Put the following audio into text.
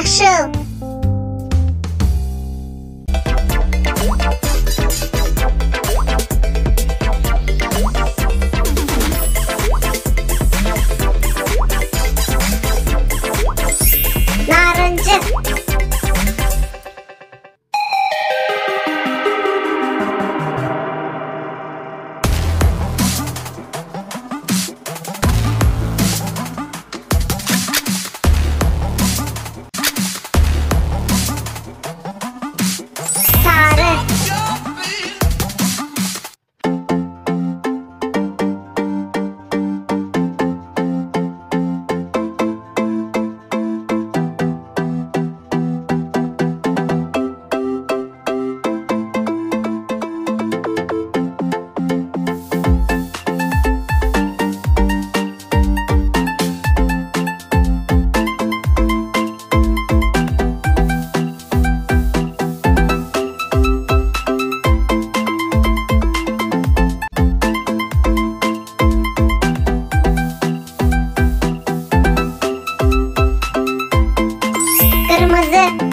action! て